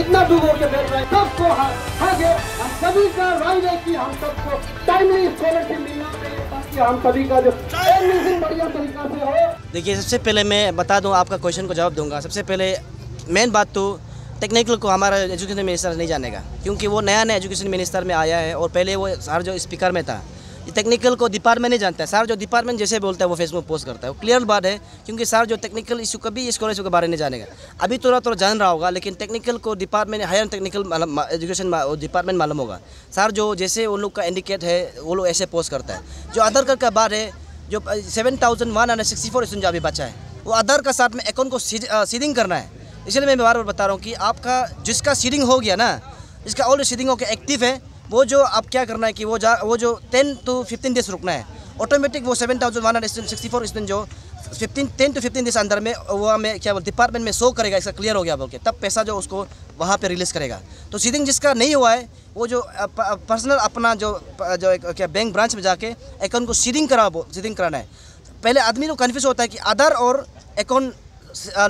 जितना डूब के बैठ रहे हैं। सबको आगे हम सभी का राय है कि हम सबको टाइमली स्कॉलरशिप मिलना चाहिए हो। देखिए, सबसे पहले मैं बता दूँ, आपका क्वेश्चन को जवाब दूँगा। सबसे पहले मेन बात तो टेक्निकल को हमारा एजुकेशन मिनिस्टर नहीं जानेगा, क्योंकि वो नया नया एजुकेशन मिनिस्टर में आया है, और पहले वो हर जो स्पीकर में था। टेक्निकल को डिपार्टमेंट नहीं जानता है। सर जो डिपार्टमेंट जैसे बोलता है, वो फेसबुक पोस्ट करता है। वो क्लियर बात है, क्योंकि सर जो टेक्निकल इशू कभी इस कॉलेज के बारे में जानेगा। अभी थोड़ा थोड़ा जान रहा होगा, लेकिन टेक्निकल को department higher technical education department मालूम होगा। सर जो जैसे उन लोग का इंडिकेट है, वो लोग ऐसे पोस्ट करता है। जो आधार कार्ड का बात है, जो seven thousand one hundred sixty four student जो अभी बचा है। वो आधार का साथ में अकाउंट को सीडिंग करना है। इसलिए मैं बार बार बता रहा हूँ कि आपका जिसका सीडिंग हो गया ना, जिसका ऑलरेडी सीडिंग होकर एक्टिव है वो जो आप क्या करना है कि वो जा, वो जो टेन टू फिफ्टीन डेज़ रुकना है ऑटोमेटिक वो seven thousand one hundred sixty four student जो fifteen ten to fifteen days अंदर में, वो हमें क्या बोल डिपार्टमेंट में शो करेगा, इसका क्लियर हो गया बोल के तब पैसा जो उसको वहाँ पे रिलीज़ करेगा। तो सीडिंग जिसका नहीं हुआ है, वो जो पर्सनल अपना जो जो क्या बैंक ब्रांच में जाके अकाउंट को सीडिंग करा सीडिंग कराना है। पहले आदमी को कन्फ्यूज़ होता है कि आधार और अकाउंट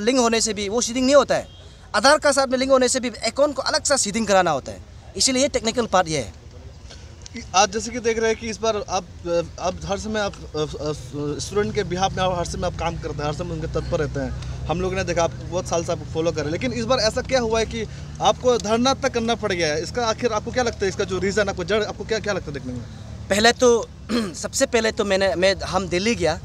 लिंक होने से भी वो सीडिंग नहीं होता है। आधार का साथ में लिंक होने से भी अकाउंट को अलग सा सीडिंग कराना होता है। इसीलिए टेक्निकल पार्ट ये है। आज जैसे कि देख रहे हैं कि इस बार आप आप हर समय आप स्टूडेंट के बिहाफ में हर समय आप काम करते हैं हर समय उनके तत्पर रहते हैं। हम लोगों ने देखा आप बहुत साल से आप फॉलो करें लेकिन इस बार ऐसा क्या हुआ है कि आपको धरना तक करना पड़ गया है? इसका आखिर आपको क्या लगता है? इसका जो रीज़न आपको जड़ आपको क्या क्या लगता है देखने में? पहले तो सबसे पहले तो मैंने मैं हम दिल्ली गया।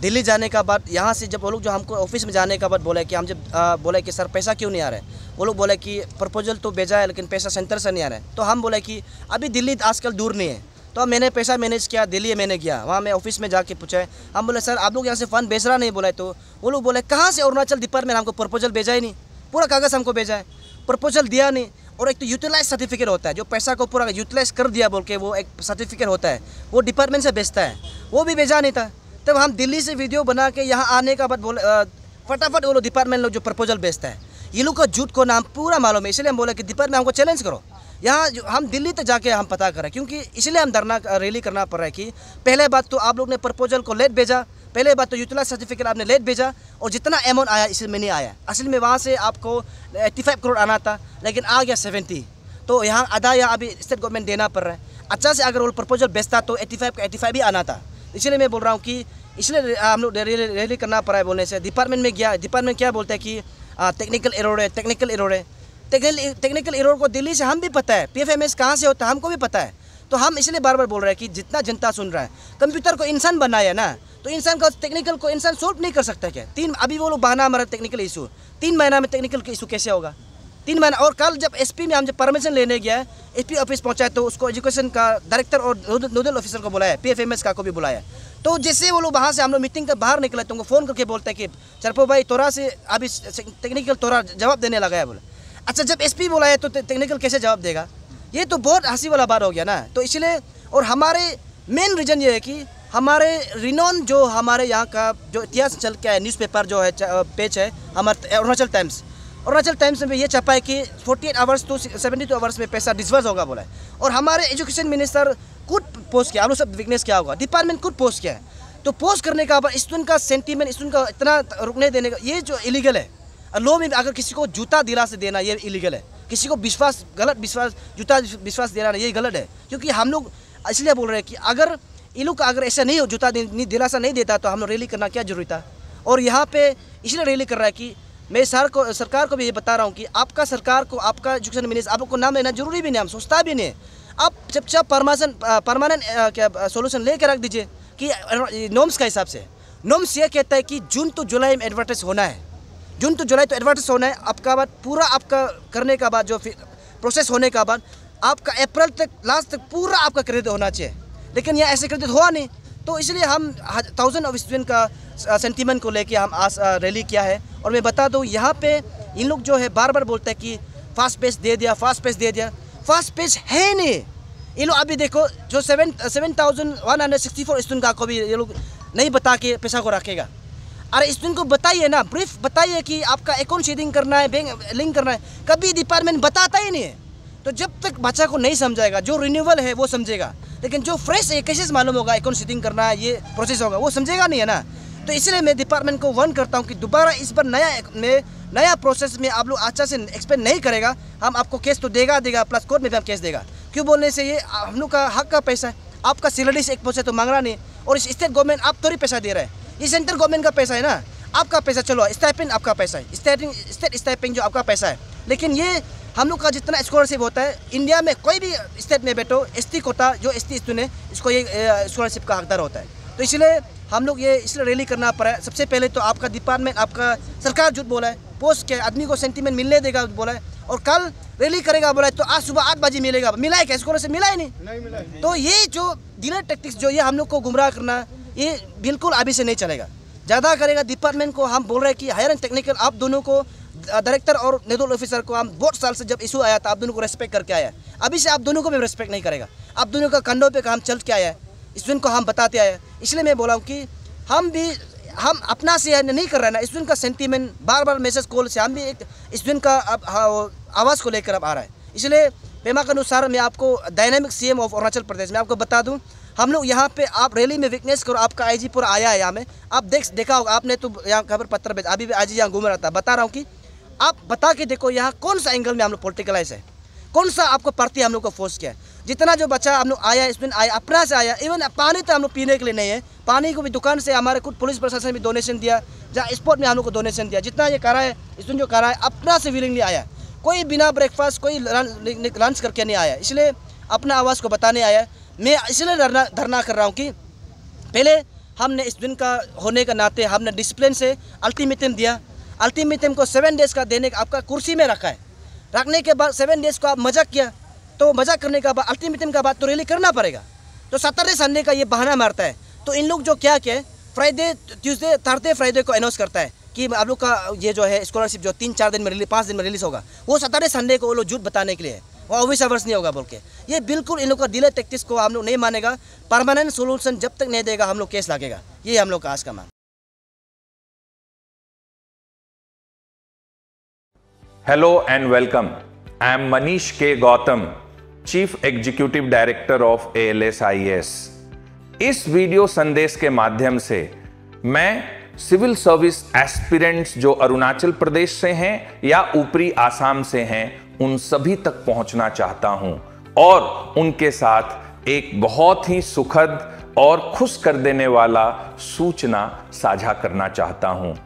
दिल्ली जाने का बाद, यहाँ से जब वो लोग जो हमको ऑफ़िस में जाने का बाद बोले कि हम जब बोले कि, सर, पैसा क्यों नहीं आ रहा है? वो लोग बोले कि प्रपोजल तो भेजा है, लेकिन पैसा सेंटर से नहीं आ रहा है. तो हम बोले कि, अभी दिल्ली आजकल दूर नहीं है। तो मैंने पैसा मैनेज किया, दिल्ली मैंने गया वहाँ मैं ऑफ़िस में जाके पूछा। है हम बोले, सर, आप लोग यहाँ से फ़ंड भेज रहा नहीं? बोला तो वो लोग बोले, कहाँ से? अरुणाचल डिपार्टमेंट हमको प्रपोजल भेजा ही नहीं। पूरा कागज़ हमको भेजा है। प्रपोजल दिया नहीं। और एक तो यूटिलाइज सर्टिफिकेट होता है, जो पैसा को पूरा यूटिलाइज कर दिया बोल के वो एक सर्टिफिकेट होता है, वो डिपार्टमेंट से भेजता है। वो भी भेजा नहीं था। तब हम दिल्ली से वीडियो बना के यहाँ आने का बाद बोले फटाफट वो लोग डिपार्टमेंट लोग जो प्रपोजल भेजता है, ये लोग का झूठ को नाम पूरा मालूम है, इसलिए हम बोले कि डिपार्टमेंट हमको चैलेंज करो। यहाँ हम दिल्ली तक जाके हम पता करें, क्योंकि इसलिए हम धरना रैली करना पड़ रहा है कि पहले बात तो आप लोग ने प्रपोजल को लेट भेजा, पहले बात तो यूटिलाइज सर्टिफिकेट आपने लेट भेजा, और जितना अमाउंट आया इसमें नहीं आया। असल में वहाँ से आपको एट्टी फाइव करोड़ आना था, लेकिन आ गया सेवेंटी तो यहाँ आधा यहाँ अभी स्टेट गवर्नमेंट देना पड़ रहा है। अच्छा से अगर वो प्रपोजल बेचता तो एट्टी फाइव का एट्टी फाइव भी आना था। इसलिए मैं बोल रहा हूँ कि इसलिए हम लोग रैली करना पड़ा है बोलने से। डिपार्टमेंट में गया डिपार्टमेंट क्या बोलता है कि टेक्निकल एरोड है टेक्निकल एरोड है। टेक्निकल एरोड को दिल्ली से हम भी पता है। पी एफ़ एम एस कहाँ से होता है, हमको भी पता है। तो हम इसलिए बार बार बोल रहे हैं कि जितना जनता सुन रहा है कंप्यूटर को इंसान बनाया ना तो इंसान का टेक्निकल को इंसान सोल्व नहीं कर सकता क्या? तीन अभी वो लोग बहाना हमारा टेक्निकल इशू तीन महीना में टेक्निकल इशू कैसे होगा? तीन महीना, और कल जब एसपी में हम जब परमिशन लेने गया एसपी ऑफ़िस पहुँचा तो उसको एजुकेशन का डायरेक्टर और नोडल ऑफिसर को बुलाया पीएफएमएस का को भी बुलाया। तो जैसे वो लोग वहाँ से हम लोग मीटिंग के बाहर निकले तो उनको फ़ोन करके बोलते हैं कि, चरपो भाई, तोरा से अभी टेक्निकल तोरा जवाब देने लगा है, बोले। अच्छा जब एसपी बुलाया तो टेक्निकल कैसे जवाब देगा? ये तो बहुत हँसी वाला बात हो गया ना। तो इसलिए, और हमारे मेन रीज़न ये है कि हमारे रिनोन जो हमारे यहाँ का जो इतिहास चल के है न्यूज़पेपर जो है पेज है, हमारे अरुणाचल टाइम्स अरुणाचल टाइम्स में ये छपा है कि 48 आवर्स टू 72 आवर्स में पैसा डिस्वर्स होगा बोला है। और हमारे एजुकेशन मिनिस्टर खुद पोस्ट किया हम सब विकनेस क्या होगा? डिपार्टमेंट खुद पोस्ट किया है। तो पोस्ट करने का स्टूडेंट का सेंटीमेंट स्टूडेंट का इतना रुकने देने का, ये जो इलीगल है लो में अगर किसी को जूता दिला से देना, ये इलीगल है। किसी को विश्वास, गलत विश्वास, जूता विश्वास देना, ये गलत है। क्योंकि हम लोग इसलिए बोल रहे हैं कि अगर ये लोग अगर ऐसा नहीं हो, जूता दिलासा नहीं देता तो हम लोग रैली करना क्या ज़रूरी था? और यहाँ पे इसलिए रैली कर रहा है कि मैं सर को, सरकार को भी ये बता रहा हूँ कि आपका सरकार को, आपका एजुकेशन मिनिस्टर आपको नाम लेना ज़रूरी भी नहीं, हम सोचता भी नहीं। आप जब जब परमानेंट क्या सोल्यूशन लेकर रख दीजिए कि नॉम्स का हिसाब से। नॉम्स ये कहता है कि जून टू जुलाई में एडवर्टाइज होना है। जून टू जुलाई तो एडवर्टाइज होना है, आपका बाद, पूरा आपका करने का बाद, जो प्रोसेस होने का बाद, आपका अप्रैल तक लास्ट तक पूरा आपका क्रेडिट होना चाहिए। लेकिन यहाँ ऐसे क्रेडिट हुआ नहीं। तो इसलिए हम थाउज़ेंड ऑफ़ स्टूडेंट का सेंटीमेंट को लेके हम आज रैली किया है। और मैं बता दूँ, यहाँ पे इन लोग जो है बार बार बोलते हैं कि फास्ट पेज दे दिया फास्ट पेज दे दिया। फास्ट पेज है नहीं। ये लोग अभी देखो, जो seven seven thousand one hundred sixty four student का को भी ये लोग नहीं बता के पैसा को रखेगा। अरे स्टूडेंट को बताइए ना ब्रीफ बताइए कि आपका अकाउंट शेडिंग करना है बैंक लिंक करना है। कभी डिपार्टमेंट बताता ही नहीं है। तो जब तक बच्चा को नहीं समझाएगा, जो रिन्यूअल है वो समझेगा। लेकिन जो फ्रेश है कैसे मालूम होगा अकाउंट शेडिंग करना है, ये प्रोसेस होगा? वो समझेगा नहीं, है ना? तो इसलिए मैं डिपार्टमेंट को वन करता हूँ कि दोबारा इस पर नया में नया प्रोसेस में आप लोग अच्छा से एक्सप्लेन नहीं करेगा। हम आपको केस तो देगा देगा प्लस कोर्ट में भी हम केस देगा। क्यों बोलने से ये हम लोग का हक का पैसा है। आपका सैलरी से एक पैसा तो मांग रहा नहीं, और इस स्टेट गवर्नमेंट आप थोड़ी पैसा दे रहे हैं। ये सेंट्रल गवर्नमेंट का पैसा है ना? आपका पैसा, चलो स्टाइपिंग आपका पैसा है। स्टेट स्टाइपेंड जो आपका पैसा है। लेकिन ये हम लोग का जितना स्कॉलरशिप होता है इंडिया में कोई भी स्टेट में बैठो एस टी कोटा जो एस टी स्टूडेंट है इसको ये स्कॉलरशिप का हकदार होता है। तो इसलिए हम लोग ये इसलिए रैली करना पड़ा है। सबसे पहले तो आपका डिपार्टमेंट आपका सरकार झूठ बोला है। पोस्ट के आदमी को सेंटीमेंट मिलने देगा बोला है। और कल रैली करेगा बोला है तो आज सुबह आठ बजे मिलेगा। मिला है क्या? स्कॉलरशिप मिला ही नहीं। नहीं मिला तो ये जो डीलर टेक्टिक्स जो ये हम लोग को गुमराह करना ये बिल्कुल अभी से नहीं चलेगा। ज़्यादा करेगा डिपार्टमेंट को हम बोल रहे हैं कि हायर एंड टेक्निकल आप दोनों को डायरेक्टर और नोडल ऑफिसर को हम बहुत साल से जब इशू आया था, आप दोनों को रेस्पेक्ट करके आया अभी से आप दोनों को भी रेस्पेक्ट नहीं करेगा। आप दोनों का कंधों पे काम चल के आया है। स्टूडेंट को हम बताते आए इसलिए मैं बोला हूँ कि हम भी, हम अपना से नहीं कर रहे ना स्टूडेंट का सेंटीमेंट बार बार मैसेज कॉल से हम भी एक स्टूडेंट का अब आवाज़ को लेकर अब आ रहा है। इसलिए पेमा के अनुसार मैं आपको dynamic CM of Arunachal Pradesh में आपको बता दूँ, हम लोग यहाँ पे आप रैली में विकनेस करो, आपका आईजी पूरा आया है यहाँ में। आप देख, देखा होगा, आपने तो यहाँ खबर पत्र भेजा, अभी भी आईजी यहाँ घूम रहा था। बता रहा हूँ कि आप बता के देखो यहाँ कौन सा एंगल में हम लोग पोलिटिकलाइज है? कौन सा आपको पार्टी हम लोग को फोर्स किया है? जितना जो बच्चा हम लोग आया इसमें आया, अपना से आया इवन पानी तो हम लोग पीने के लिए नहीं है। पानी को भी दुकान से हमारे खुद पुलिस प्रशासन भी डोनेशन दिया, जहाँ स्पोर्ट में हम लोग को डोनेशन दिया। जितना ये करा है इसमें जो करा है, अपना से विलिंगली आया कोई बिना ब्रेकफास्ट कोई लंच करके नहीं आया इसलिए अपना आवाज़ को बताने आया मैं इसलिए धरना धरना कर रहा हूँ कि पहले हमने इस दिन का होने का नाते हमने डिसिप्लिन से अल्टीमेटम दिया। अल्टीमेटम को सेवन डेज़ का देने का आपका कुर्सी में रखा है। रखने के बाद सेवन डेज़ को आप मज़ाक किया तो मज़ाक करने का बाद अल्टीमेटम का बाद तो रैली करना पड़ेगा। तो सैटरडे संडे का ये बहाना मारता है। तो इन लोग जो क्या क्या फ्राइडे ट्यूसडे थर्सडे फ्राइडे को अनाउंस करता है कि आप लोग का ये जो है स्कॉलरशिप जो तीन, चार दिन में रिलीज़ पाँच दिन में रिलीज़ होगा, वो सैटरडे संडे को वो लोग झूठ बताने के लिए वो ऑफ़िस आवर्स नहीं होगा बोल के। ये बिल्कुल इन लोग का डिले टैक्टिस को हम लोग नहीं मानेगा। परमानेंट सोल्यूशन जब तक नहीं देगा, हम लोग केस लगेगा। ये हम लोग का आज का मांग Hello and welcome. I am Manish K. Gautam, Chief Executive Director of ALSIS. इस वीडियो संदेश के माध्यम से मैं सिविल सर्विस एस्पिरेंट्स जो अरुणाचल प्रदेश से हैं या ऊपरी आसाम से हैं उन सभी तक पहुँचना चाहता हूँ और उनके साथ एक बहुत ही सुखद और खुश कर देने वाला सूचना साझा करना चाहता हूँ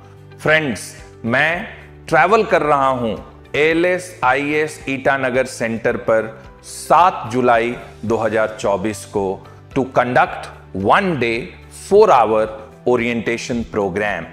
फ्रेंड्स मैं ट्रैवल कर रहा हूँ L S I S Itanagar centre पर 7 जुलाई 2024 को to conduct one day four hour orientation programme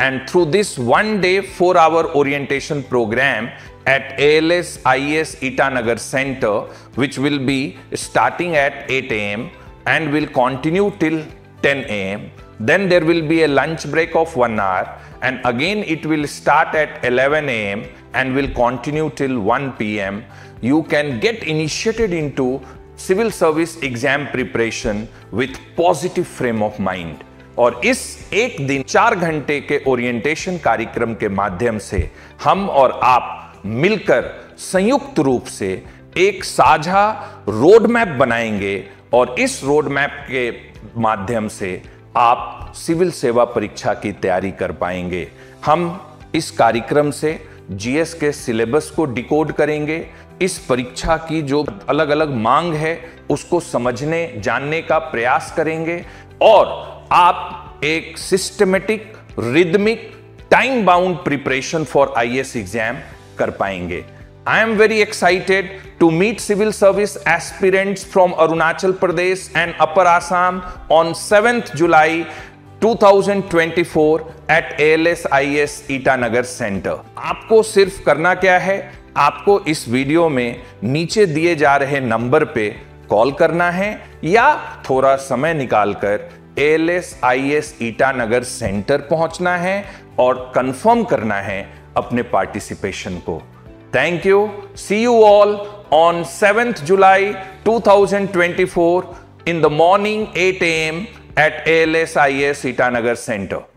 and through this one day four hour orientation programme at L S I S Itanagar centre which will be starting at eight AM and will continue till ten AM then there will be a lunch break of one hour and again it will start at eleven AM and will continue till 1 p.m. You can get initiated into civil service exam preparation with positive frame of mind. और इस एक दिन, चार घंटे के orientation कार्यक्रम के माध्यम से हम और आप मिलकर संयुक्त रूप से एक साझा रोड मैप बनाएँगे और इस रोड मैप के माध्यम से आप सिविल सेवा परीक्षा की तैयारी कर पाएँगे हम इस कार्यक्रम से जीएस के सिलेबस को डिकोड करेंगे। इस परीक्षा की जो अलग अलग मांग है, उसको समझने, जानने का प्रयास करेंगे। और आप एक systematic rhythmic time bound preparation for IAS exam कर पाएँगे। I am very excited to meet civil service aspirants from Arunachal Pradesh and upper Assam on seventh July 2024 at L S I S Itanagar centre आपको सिर्फ़ करना क्या है? आपको इस video में नीचे दिए जा रहे नंबर पे कॉल करना है या थोड़ा समय निकालकर L S I S Itanagar centre पहुँचना है और कंफर्म करना है अपने पार्टिसिपेशन को. Thank you see you all on seventh July 2024 in the morning 8 a.m. At L S I S Itanagar centre